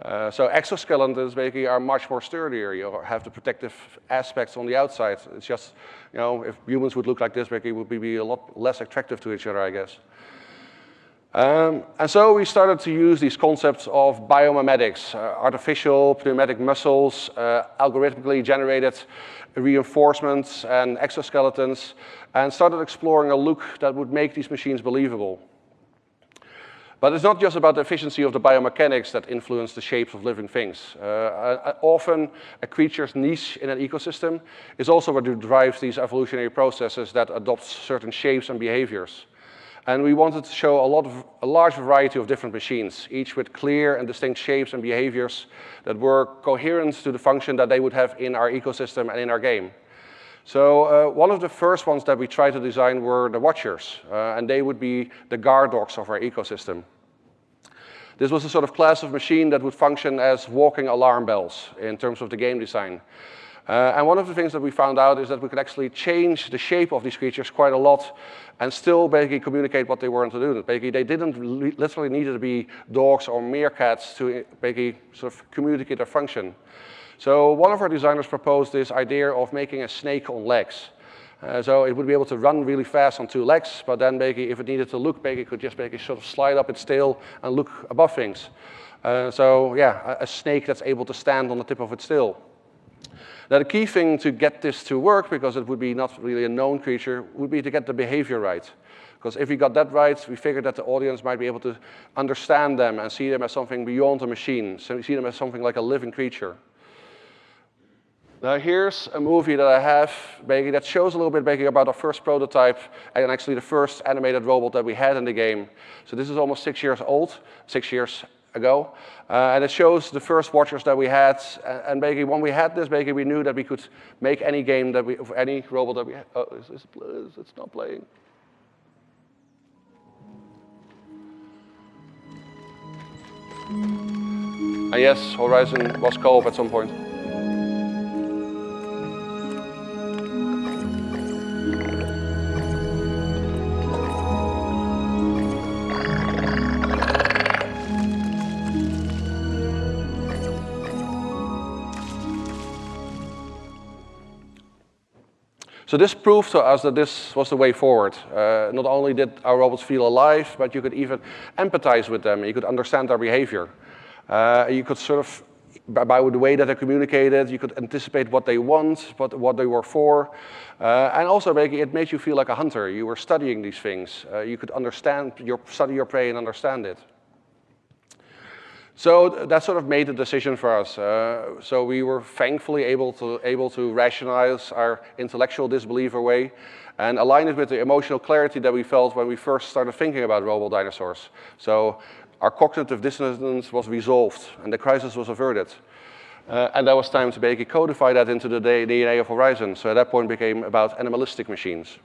Uh, so exoskeletons basically are much more sturdier. You have the protective aspects on the outside. It's just, you know, if humans would look like this, basically would be a lot less attractive to each other, I guess. Um, and so we started to use these concepts of biomimetics, uh, artificial pneumatic muscles, uh, algorithmically generated reinforcements and exoskeletons, and started exploring a look that would make these machines believable. But it's not just about the efficiency of the biomechanics that influence the shapes of living things. Uh, uh, often, a creature's niche in an ecosystem is also what drives these evolutionary processes that adopt certain shapes and behaviors. And we wanted to show a, lot of, a large variety of different machines, each with clear and distinct shapes and behaviors that were coherent to the function that they would have in our ecosystem and in our game. So uh, one of the first ones that we tried to design were the watchers, uh, and they would be the guard dogs of our ecosystem. This was a sort of class of machine that would function as walking alarm bells in terms of the game design. Uh, and one of the things that we found out is that we could actually change the shape of these creatures quite a lot and still basically communicate what they wanted to do. Basically, they didn't literally need to be dogs or meerkats to basically sort of communicate their function. So one of our designers proposed this idea of making a snake on legs. Uh, so it would be able to run really fast on two legs, but then if it needed to look it could just basically sort of slide up its tail and look above things. Uh, so yeah, a, a, snake that's able to stand on the tip of its tail. Now the key thing to get this to work, because it would be not really a known creature, would be to get the behavior right. Because if we got that right, we figured that the audience might be able to understand them and see them as something beyond a machine, so we see them as something like a living creature. Now here's a movie that I have basically that shows a little bit basically about our first prototype and actually the first animated robot that we had in the game. So this is almost six years old, six years ago. Uh, and it shows the first watchers that we had. And basically when we had this, basically we knew that we could make any game that we, any robot that we had. Oh, is this, it's not playing. And yes, Horizon was co-op at some point. So this proved to us that this was the way forward. Uh, not only did our robots feel alive, but you could even empathize with them. You could understand their behavior. Uh, you could sort of by, by, the way that they communicated, you could anticipate what they want, what, what they were for, uh, and also making it made you feel like a hunter. You were studying these things. Uh, you could understand, your, study your prey and understand it. So that sort of made the decision for us. Uh, so we were thankfully able to, able to rationalize our intellectual disbelief away and align it with the emotional clarity that we felt when we first started thinking about robo dinosaurs. So our cognitive dissonance was resolved and the crisis was averted. Uh, and that was time to basically codify that into the DNA of Horizon. So at that point became about animalistic machines.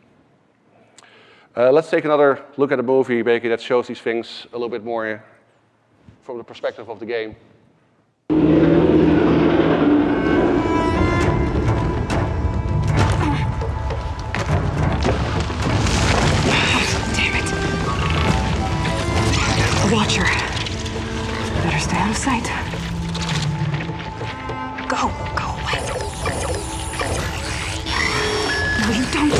Uh, let's take another look at a movie basically that shows these things a little bit more from the perspective of the game. Watcher. Better stay out of sight. Go, go away. No, you don't.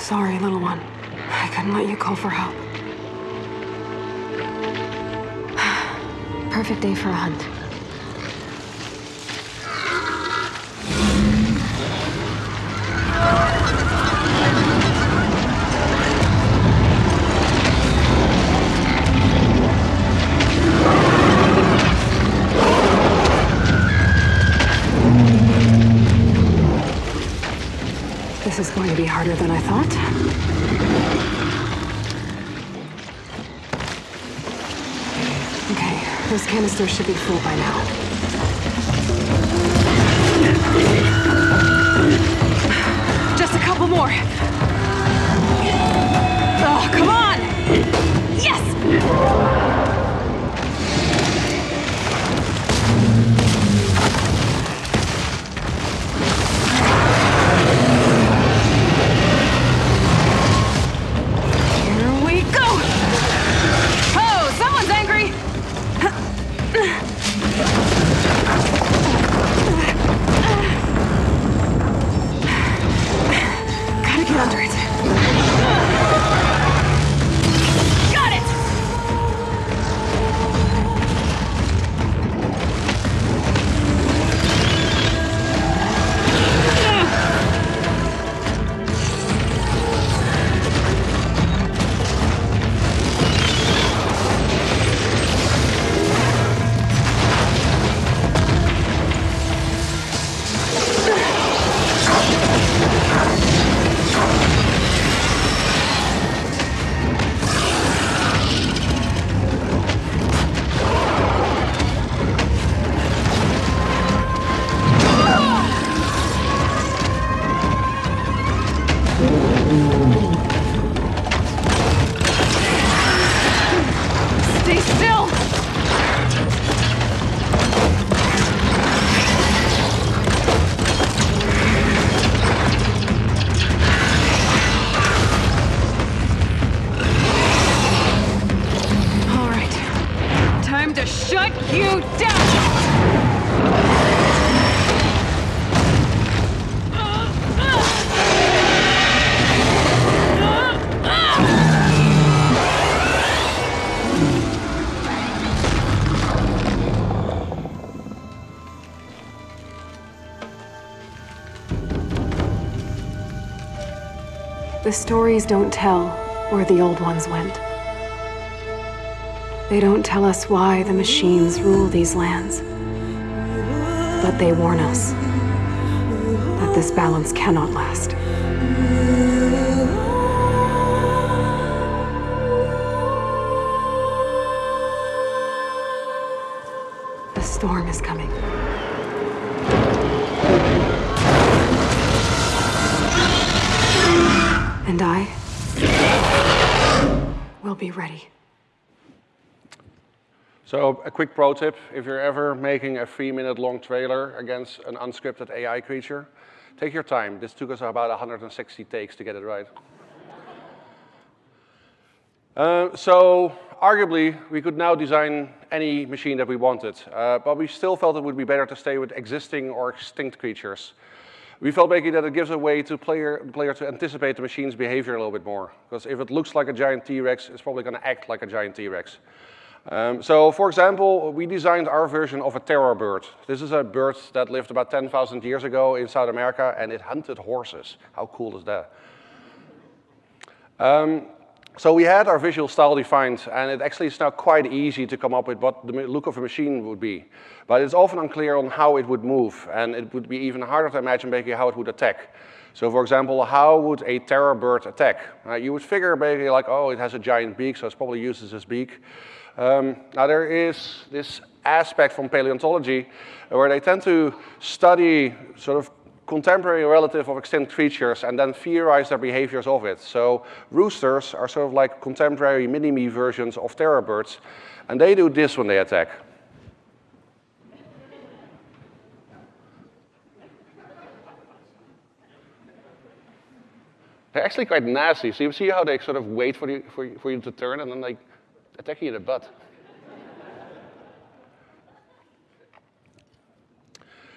Sorry, little one. I couldn't let you call for help. <sighs> Perfect day for a hunt. This is going to be harder than I thought. Those canisters should be full by now. Just a couple more. Oh, come on! Yes! Stories don't tell where the old ones went. They don't tell us why the machines rule these lands. But they warn us that this balance cannot last. So a quick pro tip, if you're ever making a three minute long trailer against an unscripted AI creature, take your time. This took us about 160 takes to get it right. Uh, so arguably, we could now design any machine that we wanted, uh, but we still felt it would be better to stay with existing or extinct creatures. We felt basically that it gives a way to player, player to anticipate the machine's behavior a little bit more. Because if it looks like a giant T-Rex, it's probably going to act like a giant T-Rex. Um, so, for example, we designed our version of a terror bird. This is a bird that lived about 10,000 years ago in South America, and it hunted horses. How cool is that? Um, so we had our visual style defined, and it actually is now quite easy to come up with what the look of a machine would be. But it's often unclear on how it would move, and it would be even harder to imagine basically how it would attack. So for example, how would a terror bird attack? Uh, you would figure basically like, oh, it has a giant beak, so it probably uses its beak. Um, now there is this aspect from paleontology where they tend to study sort of contemporary relative of extinct creatures and then theorize their behaviors of it. So roosters are sort of like contemporary mini-me versions of terror birds, and they do this when they attack. They're actually quite nasty. So you see how they sort of wait for you, for you, for you to turn and then they attack you in the butt.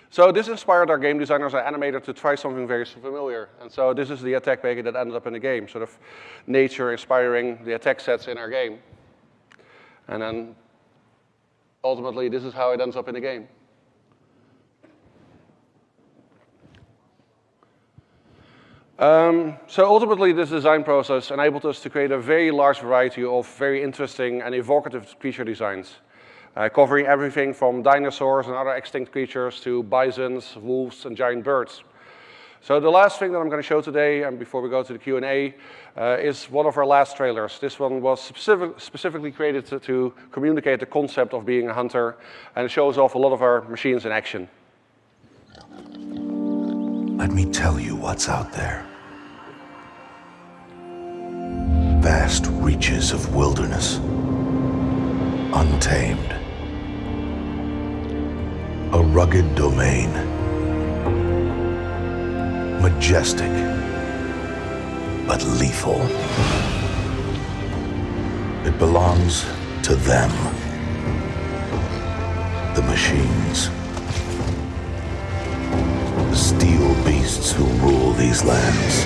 So this inspired our game designers and animators to try something very familiar. And so this is the attack vehicle that ended up in the game, sort of nature inspiring the attack sets in our game. And then ultimately, this is how it ends up in the game. Um, so ultimately, this design process enabled us to create a very large variety of very interesting and evocative creature designs uh, covering everything from dinosaurs and other extinct creatures to bisons, wolves, and giant birds. So the last thing that I'm going to show today, and before we go to the Q&A, uh, is one of our last trailers. This one was specific, specifically created to, to, communicate the concept of being a hunter, and it shows off a lot of our machines in action. Let me tell you what's out there. Vast reaches of wilderness, untamed a rugged domain. Majestic, but lethal. It belongs to them. The machines. Steel beasts who rule these lands.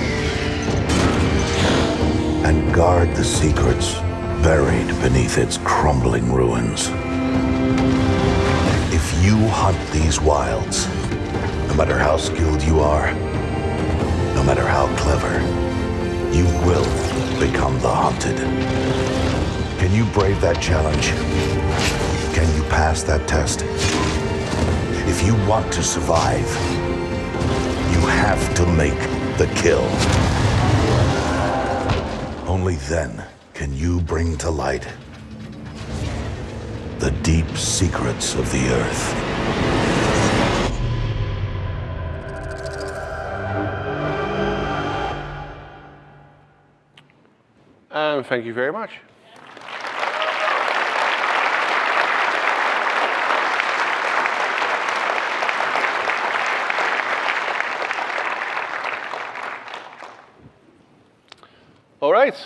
And guard the secrets buried beneath its crumbling ruins If you hunt these wilds, no matter how skilled you are, no matter how clever, you will become the hunted. Can you brave that challenge? Can you pass that test? If you want to survive, have to make the kill. Only then can you bring to light the deep secrets of the Earth. And thank you very much. All right.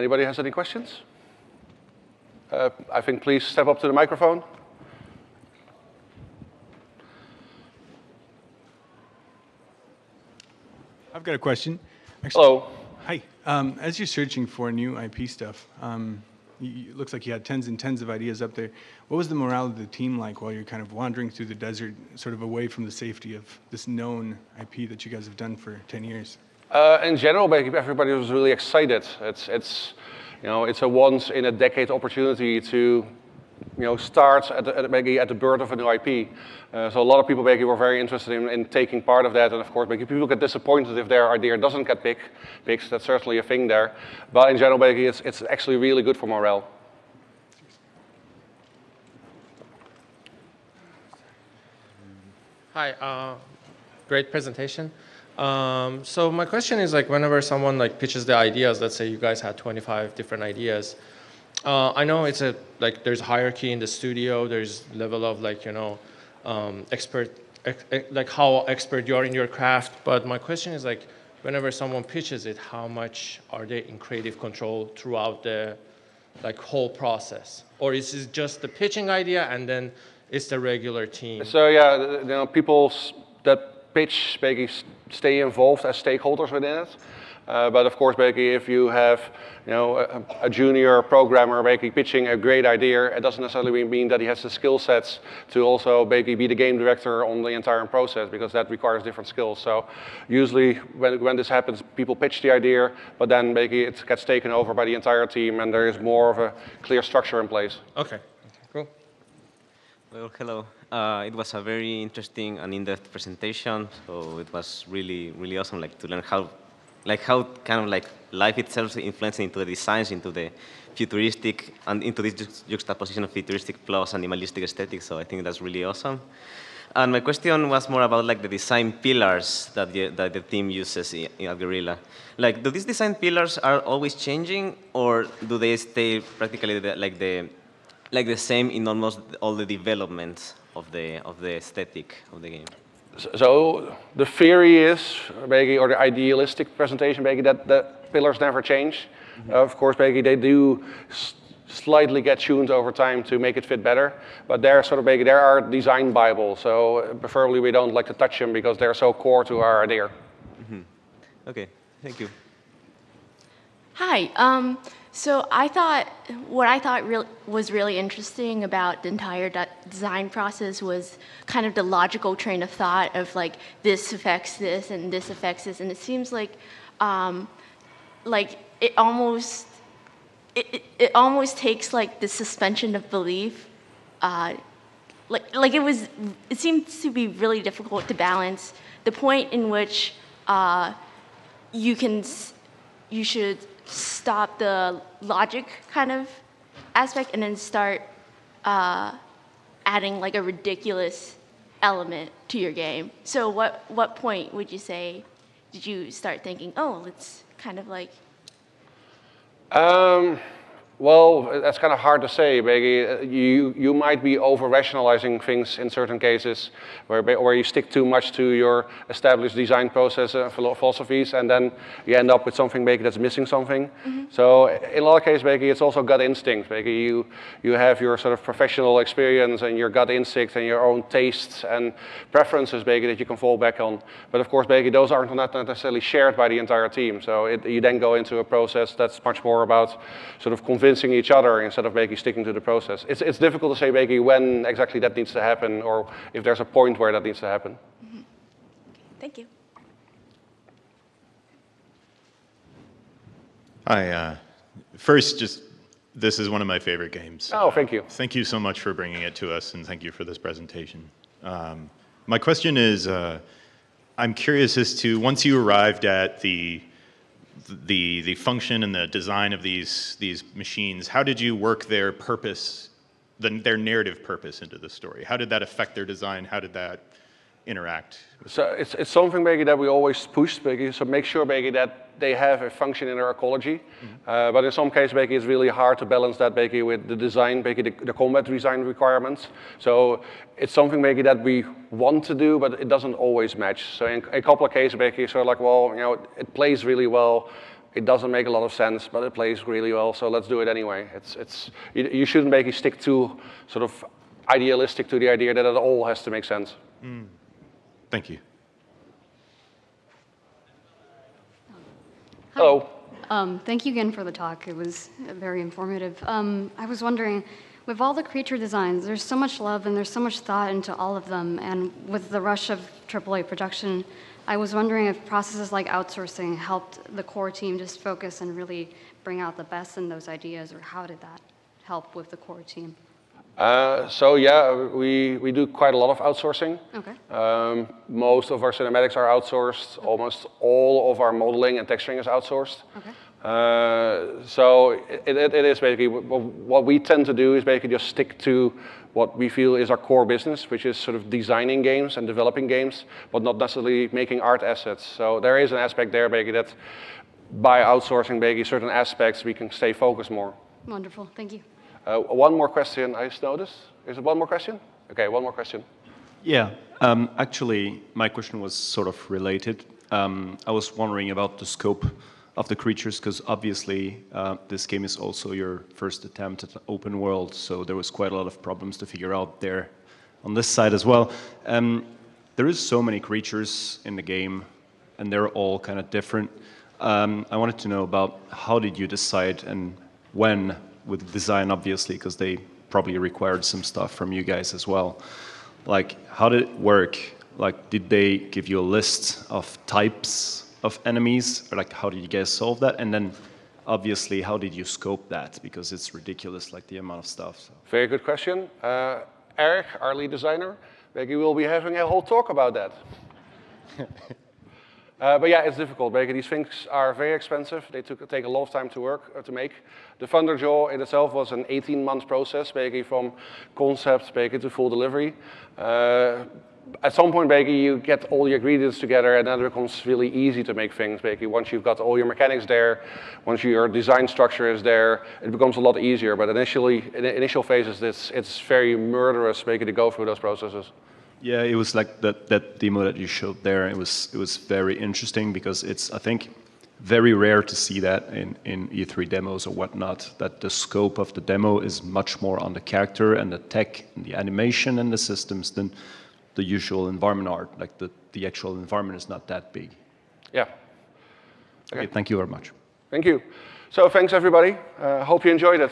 Anybody has any questions? Uh, I think please step up to the microphone. I've got a question. Actually, Hello. Hi. Um, as you're searching for new IP stuff, um, you, it looks like you had tens and tens of ideas up there. What was the morale of the team like while you're kind of wandering through the desert, sort of away from the safety of this known IP that you guys have done for 10 years? Uh, in general, everybody was really excited. It's, it's, you know, it's a once in a decade opportunity to you know, start at the, at, at the birth of a new IP. Uh, so a lot of people maybe were very interested in, in, taking part of that, and of course, maybe people get disappointed if their idea doesn't get picked. Picked. That's certainly a thing there. But in general, maybe it's, it's actually really good for morale. Hi, uh, great presentation. Um, so my question is like whenever someone like pitches the ideas, let's say you guys had 25 different ideas. Uh, I know it's a like there's hierarchy in the studio. There's level of like you know um, expert ex like how expert you are in your craft. But my question is like whenever someone pitches it, how much are they in creative control throughout the like whole process, or is it just the pitching idea and then it's the regular team? So yeah, you know people that pitch, basically stay involved as stakeholders within it. Uh, but of course, basically, if you have, you know, a, a junior programmer basically pitching a great idea, it doesn't necessarily mean that he has the skill sets to also basically be the game director on the entire process because that requires different skills. So usually when, when this happens, people pitch the idea, but then basically it gets taken over by the entire team and there is more of a clear structure in place. Okay, cool. Well, hello. Uh, it was a very interesting and in-depth presentation. So it was really, really awesome, like to learn how, like how kind of like life itself influencing into the designs, into the futuristic, and into this ju- juxtaposition of futuristic plus animalistic aesthetics. So I think that's really awesome. And my question was more about like the design pillars that the, that the team uses in, in Guerrilla. Like, do these design pillars are always changing, or do they stay practically the, like the like the same in almost all the developments of the of the aesthetic of the game. So- So the theory is, basically, or the idealistic presentation, basically, that the pillars never change. of course, basically, they do s- slightly get tuned over time to make it fit better, but they're sort of basically, they are design bible. So uh, preferably we don't like to touch them because they're so core to our idea. Okay, thank you. Hi. Um, so I thought what I thought was really interesting about the entire de- design process was kind of the logical train of thought of like this affects this and this affects this, and it seems like um, like it almost it, it, it almost takes like the suspension of belief. Uh, like, like it was, it seems to be really difficult to balance the point in which uh, you can, you should stop the logic kind of aspect and then start uh, adding like a ridiculous element to your game. So what, what point would you say did you start thinking, oh, let's kind of like Um, well, that's kind of hard to say, Beggy. Uh, You, you might be over-rationalizing things in certain cases, where, where you stick too much to your established design process and philosophies, and then you end up with something, Beggy, that's missing something. So in a lot of cases, Beggy, it's also gut instinct, Beggy. You, you have your sort of professional experience and your gut instinct and your own tastes and preferences, Beggy, that you can fall back on. But of course, Beggy, those aren't not necessarily shared by the entire team. So it, you then go into a process that's much more about sort of convincing each other instead of Beggy sticking to the process. It's, it's difficult to say, Beggy, when exactly that needs to happen or if there's a point where that needs to happen. Thank you. Hi. Uh, first, just this is one of my favorite games. Oh, thank you. Thank you so much for bringing it to us, and thank you for this presentation. Um, my question is, uh, I'm curious as to once you arrived at the the the function and the design of these these machines, how did you work their purpose, the, their narrative purpose into the story? How did that affect their design? How did that interact? So it's, it's something, Beggy, that we always push, Beggy. So make sure, Beggy, that they have a function in their ecology. Uh, but in some cases, Beggy, it's really hard to balance that, Beggy, with the design, Beggy, the, the combat design requirements. So it's something, Beggy, that we want to do, but it doesn't always match. So in a couple of cases, Beggy, sort of like, well, you know, it plays really well. It doesn't make a lot of sense, but it plays really well, so let's do it anyway. It's, it's, you, you shouldn't, Beggy, stick too sort of idealistic to the idea that it all has to make sense. Mm. Thank you. Hello. Um, thank you again for the talk. It was uh, very informative. Um, I was wondering, with all the creature designs, there's so much love and there's so much thought into all of them. And with the rush of AAA production, I was wondering if processes like outsourcing helped the core team just focus and really bring out the best in those ideas, or how did that help with the core team? Uh, so yeah, we, we do quite a lot of outsourcing. Okay. Um, most of our cinematics are outsourced. Almost all of our modeling and texturing is outsourced. Okay. Uh, so it, it, it is basically what we tend to do is basically just stick to what we feel is our core business, which is sort of designing games and developing games, but not necessarily making art assets. So there is an aspect there, basically, that by outsourcing basically certain aspects, we can stay focused more. Wonderful. Thank you. Uh, one more question I just noticed. Is it one more question? Okay, one more question. Yeah, um, actually, my question was sort of related. Um, I was wondering about the scope of the creatures, because obviously uh, this game is also your first attempt at open world, so there was quite a lot of problems to figure out there on this side as well. Um, there is so many creatures in the game, and they're all kind of different. Um, I wanted to know about how did you decide and when with design, obviously, because they probably required some stuff from you guys as well. Like, how did it work? Like, did they give you a list of types of enemies, or like, how did you guys solve that? And then, obviously, how did you scope that? Because it's ridiculous, like the amount of stuff. So. Very good question. Uh, Eric, our lead designer, Becky will be having a whole talk about that. <laughs> Uh, but yeah, it's difficult. Basically, these things are very expensive. They took, take a lot of time to work uh, to make. The Thunderjaw in itself was an 18-month process, basically from concept, basically to full delivery. Uh, at some point, basically, you get all the ingredients together, and then it becomes really easy to make things. Basically, once you've got all your mechanics there, once your design structure is there, it becomes a lot easier. But initially, in the initial phases, it's, it's very murderous, basically, to go through those processes. Yeah, it was like that, that demo that you showed there. It was it was very interesting because it's I think very rare to see that in, in E3 demos or whatnot. That the scope of the demo is much more on the character and the tech and the animation and the systems than the usual environment art. Like the, the actual environment is not that big. Yeah. Okay, thank you very much. Thank you. So thanks everybody. Uh, hope you enjoyed it.